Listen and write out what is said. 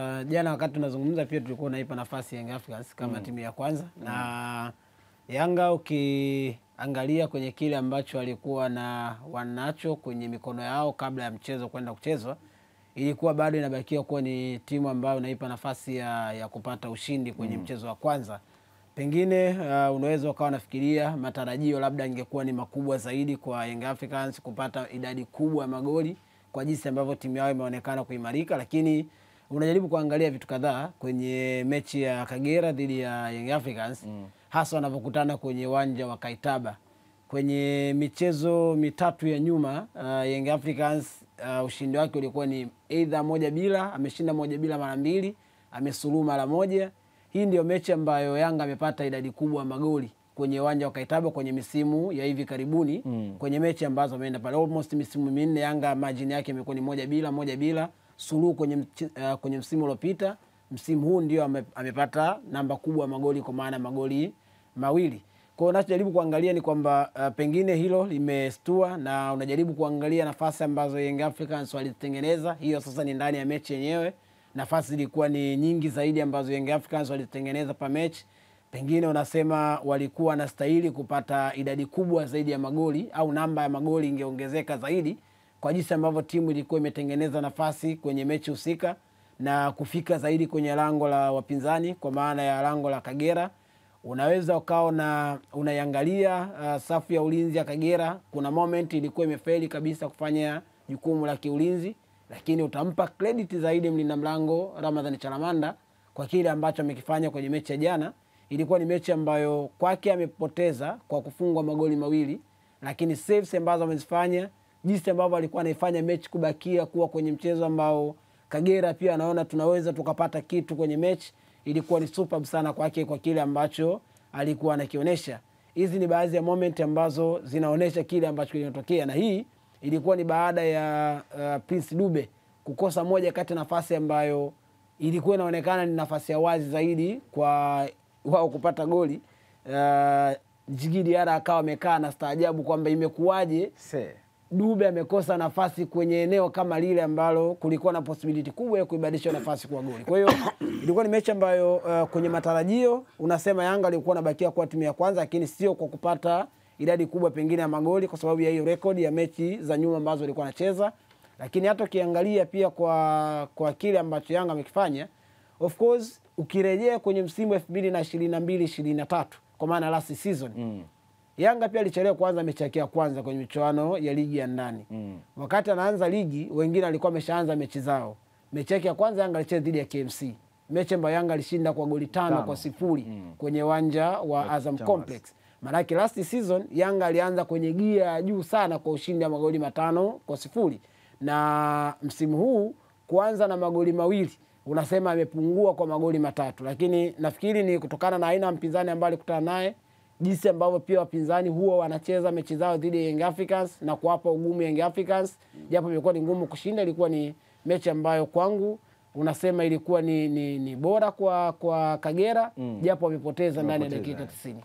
Uh, jana wakati tunazungumza pia tulikuwa unaipa nafasi Young Africans kama mm. timu ya kwanza mm. na Yanga ukiangalia kwenye kile ambacho walikuwa na wanacho kwenye mikono yao kabla ya mchezo kwenda kuchezwa, ilikuwa bado inabakia kuwa ni timu ambayo unaipa nafasi ya, ya kupata ushindi kwenye mm. mchezo wa kwanza. Pengine uh, unaweza ukawa nafikiria matarajio labda ingekuwa ni makubwa zaidi kwa Young Africans kupata idadi kubwa ya magoli kwa jinsi ambavyo timu yao imeonekana kuimarika, lakini unajaribu kuangalia vitu kadhaa kwenye mechi ya Kagera dhidi ya Young Africans mm. hasa wanavyokutana kwenye uwanja wa Kaitaba. Kwenye michezo mitatu ya nyuma uh, Young Africans uh, ushindi wake ulikuwa ni either moja bila, ameshinda moja bila mara mbili, amesuluhu mara moja. Hii ndio mechi ambayo Yanga amepata idadi kubwa ya magoli kwenye uwanja wa Kaitaba kwenye misimu ya hivi karibuni mm. kwenye mechi ambazo ameenda pale almost misimu minne, Yanga margin yake imekuwa ni moja bila moja bila suluhu kwenye, uh, kwenye msimu uliopita. Msimu huu ndio ame, amepata namba kubwa magoli kwa maana magoli mawili. Kwa hiyo unachojaribu kuangalia ni kwamba uh, pengine hilo limestua, na unajaribu kuangalia nafasi ambazo Young Africans walizitengeneza. Hiyo sasa ni ndani ya mechi yenyewe, nafasi zilikuwa ni nyingi zaidi ambazo Young Africans walizitengeneza pa mechi. Pengine unasema walikuwa wanastahili kupata idadi kubwa zaidi ya magoli au namba ya magoli ingeongezeka zaidi kwa jinsi ambavyo timu ilikuwa imetengeneza nafasi kwenye mechi husika na kufika zaidi kwenye lango la wapinzani, kwa maana ya lango la Kagera. Unaweza ukawa na unaiangalia uh, safu ya ulinzi ya Kagera, kuna moment ilikuwa imefeli kabisa kufanya jukumu la kiulinzi, lakini utampa credit zaidi mlinda mlango Ramadhani Chalamanda kwa kile ambacho amekifanya kwenye mechi ya jana. Ilikuwa ni mechi ambayo kwake amepoteza kwa kufungwa magoli mawili, lakini saves ambazo amezifanya jinsi ambavyo alikuwa anaifanya mechi kubakia kuwa kwenye mchezo ambao Kagera pia anaona tunaweza tukapata kitu kwenye mechi, ilikuwa ni superb sana kwake kwa kile ambacho alikuwa anakionyesha. Hizi ni baadhi ya moment ambazo zinaonyesha kile ambacho kinatokea, na hii ilikuwa ni baada ya uh, Prince Dube kukosa moja kati ya nafasi ambayo ilikuwa inaonekana ni nafasi ya wazi zaidi kwa wao kupata goli. Uh, Jigidi Diarra akawa amekaa na staajabu kwamba imekuwaje Dube amekosa nafasi kwenye eneo kama lile ambalo kulikuwa na possibility kubwa ya kuibadilisha nafasi kuwa goli. Kwa hiyo ilikuwa ni mechi ambayo uh, kwenye matarajio unasema Yanga alikuwa anabakia kuwa timu ya kwanza, lakini sio kwa kupata idadi kubwa pengine ya magoli kwa sababu ya hiyo rekodi ya mechi za nyuma ambazo alikuwa anacheza, lakini hata ukiangalia pia kwa, kwa kile ambacho Yanga amekifanya of course, ukirejea kwenye msimu elfu mbili na ishirini na mbili ishirini na tatu kwa maana last season mm. Yanga pia alichelewa kuanza mechi yake ya kwanza kwenye michuano ya ligi ya ndani mm. Wakati anaanza ligi, wengine walikuwa wameshaanza mechi zao. Mechi yake ya kwanza Yanga alicheza dhidi ya KMC, mechi ambayo Yanga alishinda kwa goli tano, tano kwa sifuri mm. kwenye uwanja wa Azam Complex. Maanake last season Yanga alianza kwenye gia ya juu sana kwa ushindi wa magoli matano kwa sifuri, na msimu huu kuanza na magoli mawili unasema amepungua kwa magoli matatu, lakini nafikiri ni kutokana na aina ya mpinzani ambaye alikutana naye jinsi ambavyo pia wapinzani huwa wanacheza mechi zao dhidi ya Young Africans na kuwapa ugumu Young Africans, japo imekuwa ni ngumu kushinda. Ilikuwa ni mechi ambayo kwangu unasema ilikuwa ni, ni, ni bora kwa kwa Kagera mm. japo wamepoteza ndani ya dakika tisini.